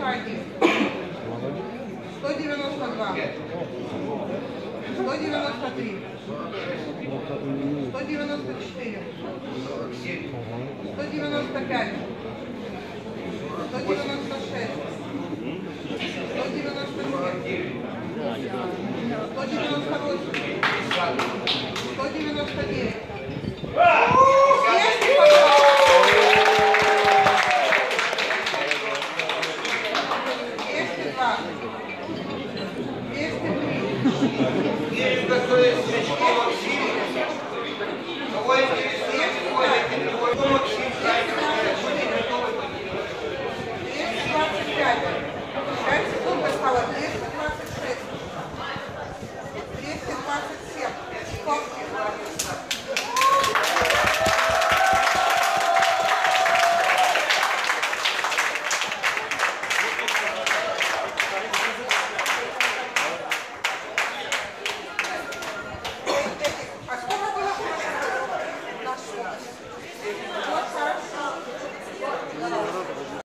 101. 192. 193. 194. 195. 196. 197. 198. 199. Есть такое смешко Максим. Кого интересует, кого это Максим Зайцев, мы не готовы. 225. Yes.